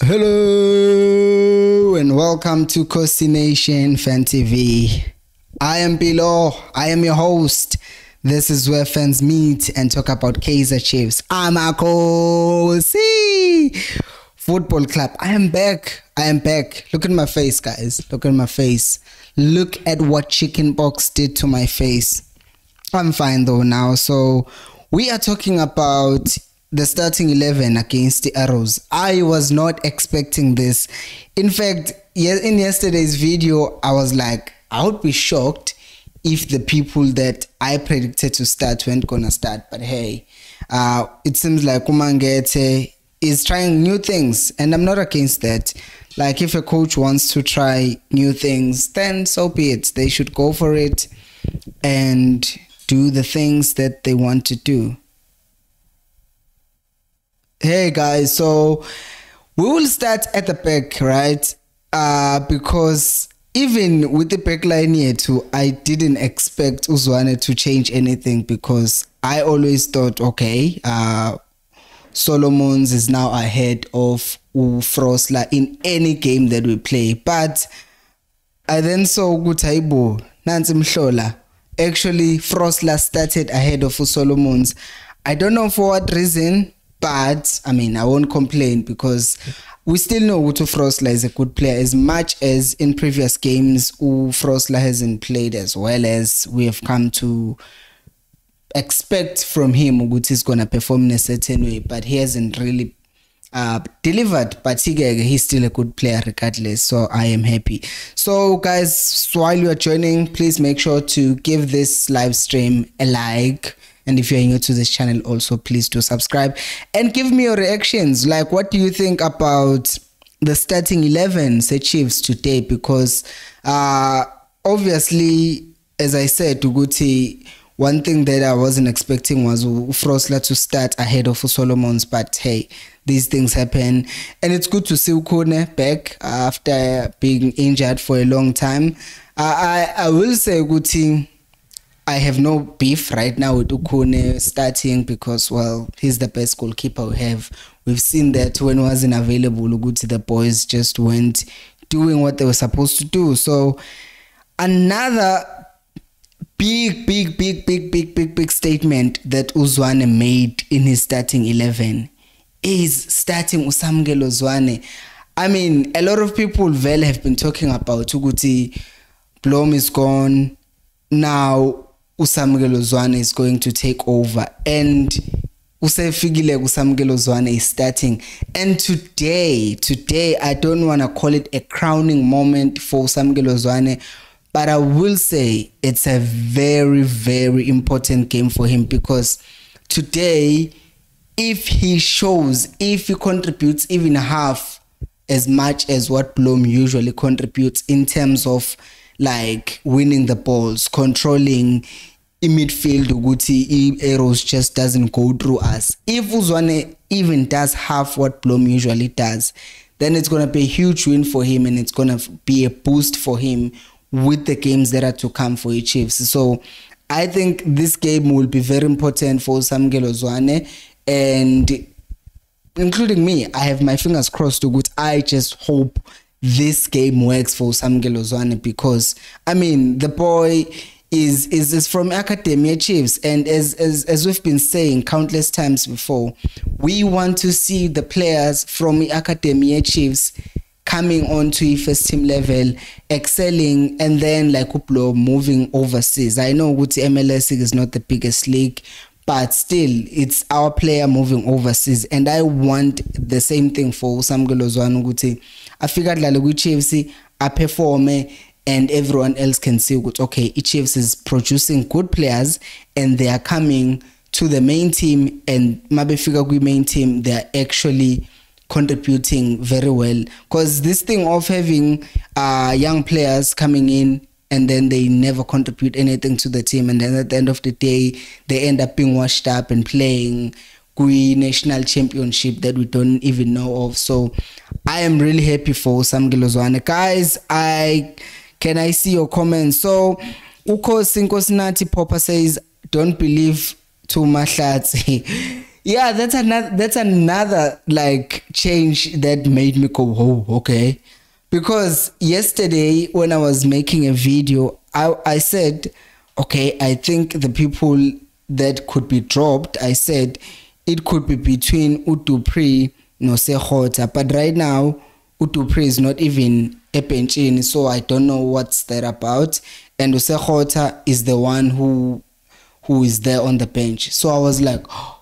Hello and welcome to Khosi Nation Fan TV. I am Below. I am your host. This is where fans meet and talk about Kaizer Chiefs. I'm a Kosi Football Club. I am back. I am back. Look at my face, guys. Look at my face. Look at what chickenpox did to my face. I'm fine though now. So we are talking about the starting 11 against the Arrows. I was not expecting this. In fact, in yesterday's video, I was like, I would be shocked if the people that I predicted to start weren't gonna start. But hey, uh, it seems like Umangete is trying new things, and I'm not against that. Like if a coach wants to try new things, then so be it. They should go for it and do the things that they want to do. Hey guys, so we will start at the back, right? Uh, because even with the back line here too, I didn't expect Uzwane to change anything because I always thought, okay, uh, Solomons is now ahead of Frosler in any game that we play. But I then saw Gutaibo, Nancy Mshola. Actually, Frosler started ahead of Solomons. I don't know for what reason but I mean, I won't complain because we still know Utu Frosler is a good player as much as in previous games U Frosler hasn't played as well as we have come to expect from him Uguti is going to perform in a certain way but he hasn't really uh, delivered. But he's still a good player regardless so i am happy. So guys while you are joining please make sure to give this live stream a like and if you're new to this channel also please do subscribe and give me your reactions like what do you think about the starting 11 say chiefs today because uh obviously as i said Uguti one thing that I wasn't expecting was Frosler to start ahead of Solomons, but hey, these things happen. And it's good to see Ukone back after being injured for a long time. I, I, I will say, Guti, I have no beef right now with Ukune starting because, well, he's the best goalkeeper we have. We've seen that when he wasn't available, Uguti, the boys just went doing what they were supposed to do. So, another big, big, big, big, big, big, big statement that Uzwane made in his starting 11 is starting Usamkelo Zwane. I mean, a lot of people well have been talking about Uguti, Blom is gone. Now usamukelo zwane is going to take over and usefikile kusamukelo is starting. And today today i don't want to call it a crowning moment for usamukelo zwane but i will say it's a very very important game for him because today if he shows if he contributes even half as much as what Blom usually contributes in terms of like winning the balls controlling in midfield ukuthi arrows just doesn't go through us. If uzwane even does half what blom usually does then it's going to be a huge win for him and it's going to be a boost for him with the games that are to come for the chiefs. So i think this game will be very important for samkelo zwane and including me i have my fingers crossed to good i just hope this game works for Samkelo Zwane because I mean the boy is is is from Academia Chiefs. And as as as we've been saying countless times before we want to see the players from Academia Chiefs coming on to first team level excelling and then like Uplo moving overseas. I know ukuthi MLS is not the biggest league but still it's our player moving overseas. And I want the same thing for Samkelo Zwane ukuthi afika adlale kwi-Chiefs aperforme and everyone else can see ukuthi okay i-Chiefs is producing good players and they are coming to the main team. And mabefika kwi-main team they are actually contributing very well. Because this thing of having uh, young players coming in and then they never contribute anything to the team. And then at the end of the day they end up being washed up and playing kwi-national championship that we don't even know of. So i am really happy for zwane guys i can i see your comments? So ukhosi nkosinathi popper says don't believe too mahlatsi yeah, that's another that's another like change that made me go, oh, okay. Because yesterday when I was making a video, I I said, okay, I think the people that could be dropped, I said it could be between Utupri no Sekgotha, but right now Utupri is not even a pension, so I don't know what's that about. And Sekgotha is the one who who is there on the bench. So I was like, oh.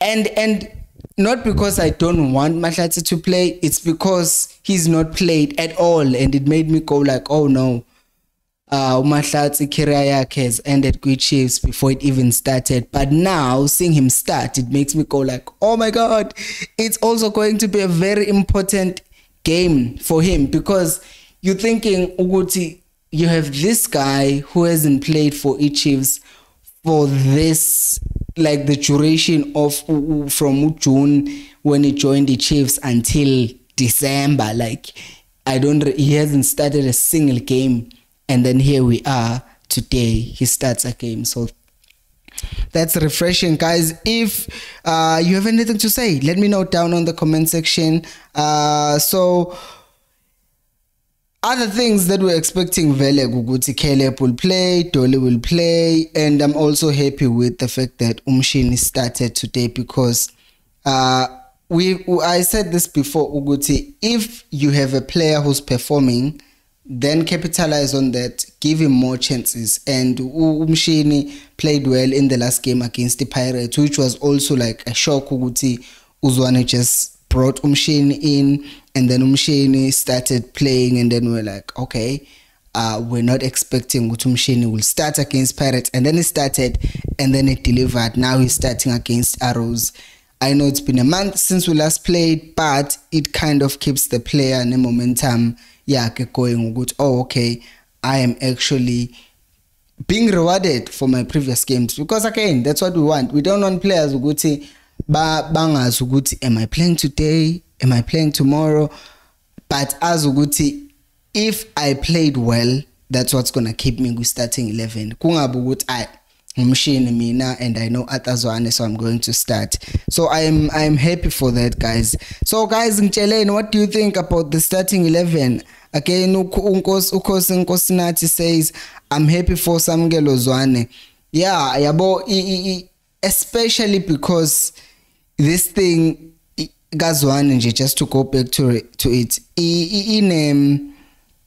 And and not because I don't want Mahlatsi to play, it's because he's not played at all. And it made me go like, oh no. Uh Mahlatsi career has ended with Chiefs before it even started. But now seeing him start, it makes me go like, oh my god, it's also going to be a very important game for him because you're thinking Uguti you have this guy who hasn't played for each Chiefs for this like the duration of from June when he joined the Chiefs until December like I don't he hasn't started a single game and then here we are today he starts a game. So that's refreshing guys. If uh, you have anything to say let me know down on the comment section. Uh, so other things that we're expecting vele ukuthi Caleb will play, Dolly will play and I'm also happy with the fact that Umshini started today because uh we I said this before ukuthi if you have a player who's performing then capitalize on that give him more chances. And Umshini played well in the last game against the Pirates which was also like a shock ukuthi Uzwane just brought Umshini in and then Umshini started playing and then we're like okay uh, we're not expecting ukuthi Umshini will start against Pirates. And then he started and then it delivered. Now he's starting against Arrows I know it's been a month since we last played but it kind of keeps the player in a momentum yakhe going ukuthi oh okay I am actually being rewarded for my previous games. Because again that's what we want. We don't want players ukuthi ba bangazi ukuthi am i playing today? Am i playing tomorrow? But as ukuthi if i played well that's what's to keep me starting 11 kungabe ukuthi i ngumshini mina and i know athazwane so i'm going to start. So i'm i'm happy for that guys. So guys ngitsheleni what do you think about the starting 11 again unkosi ukhosi nkosinathi says i'm happy for samkelo zwane. Yeah yabo especially because this thing kazwane nje just to go back to to it in um,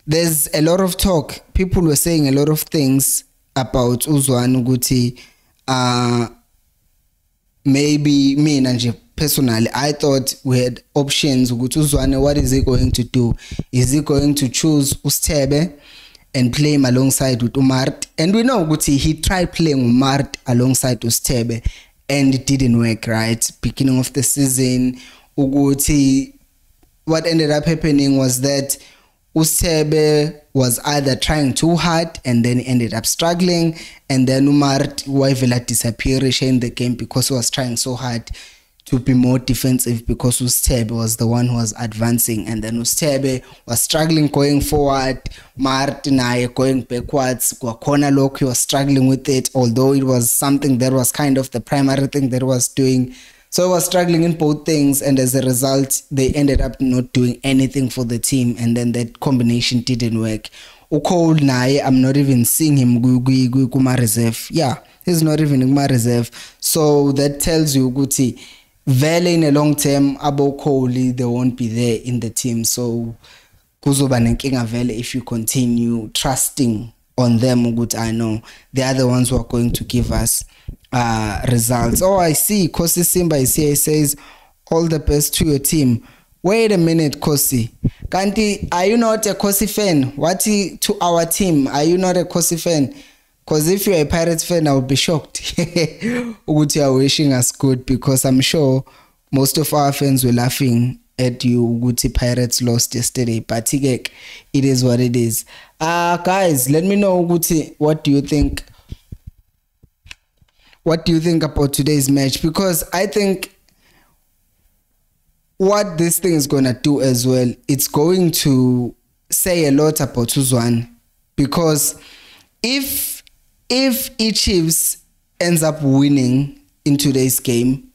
there's a lot of talk. People were saying a lot of things about uzwane ukuthi uh maybe mina nje personally i thought we had options ukuthi uzwane what is he going to do? Is he going to choose usithebe and play him alongside with umart and we know ukuthi he tried playing umart alongside usithebe and it didn't work right? Beginning of the season ukuthi what ended up happening was that Usebe was either trying too hard and then ended up struggling and then Umar wavela disappear in the game because he was trying so hard to be more defensive because Ustebe was the one who was advancing and then Ustebe was struggling going forward. Maart naye going backwards. Kwakhona lokho he was struggling with it although it was something that was kind of the primary thing that was doing so he was struggling in both things and as a result they ended up not doing anything for the team and then that combination didn't work. uCole naye I'm not even seeing him kuma reserve. Yeah he's not even kuma reserve. So that tells you ukuthi vele in a long term abo Kohli they won't be there in the team. So kuzoba nenkinga vele if you continue trusting on them ukuthi I know they are the ones who are going to give us uh results oh I see Kosi Simba is here he says all the best to your team wait a minute Kosi kanti are you not a Kosi fan what to our team are you not a Kosi fan because if you're a Pirates fan, I would be shocked. Ukuthi you're wishing us good because I'm sure most of our fans were laughing at you ukuthi Pirates lost yesterday. But it is what it is. Uh guys, let me know ukuthi what do you think? What do you think about today's match? Because I think what this thing is gonna do as well, it's going to say a lot about Uzwan because if if eChiefs ends up winning in today's game,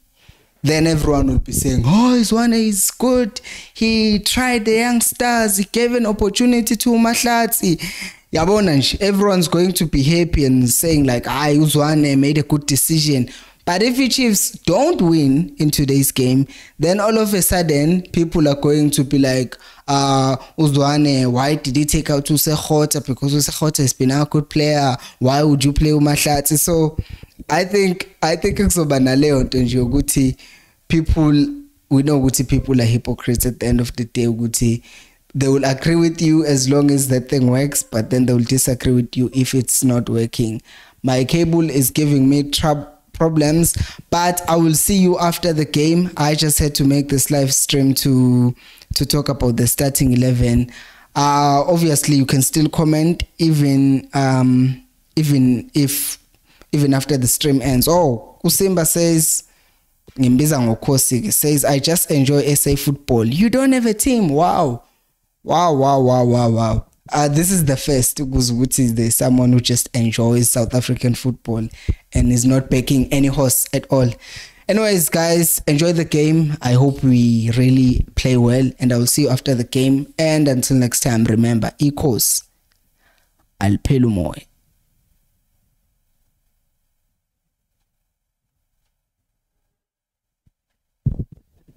then everyone will be saying, "Oh, Zwane is good. He tried the youngsters. He gave an opportunity to Mahlatsi." Yabona nje, everyone's going to be happy and saying like, "Ah, Uzwane made a good decision." But if the Chiefs don't win in today's game, then all of a sudden people are going to be like, uh, Uzwane, why did he take out Usekhota? Because Usekhota has been a good player. Why would you play Umahlatsi? So I think I think kuzoba naleyo nto nje ukuthi people we know ukuthi people are hypocrites at the end of the day ukuthi they will agree with you as long as that thing works but then they will disagree with you if it's not working. My cable is giving me trouble problems but i will see you after the game. I just had to make this live stream to to talk about the starting 11 uh obviously you can still comment even um even if even after the stream ends. Oh usimba says ngimbiza ngokhosi says i just enjoy sa football. You don't have a team. Wow wow wow wow wow wow uh, this is the first ukuthi there's someone who just enjoys South African football and is not backing any horse at all. Anyways, guys, enjoy the game. I hope we really play well, and I will see you after the game. And until next time, remember, equals Alpelumoy.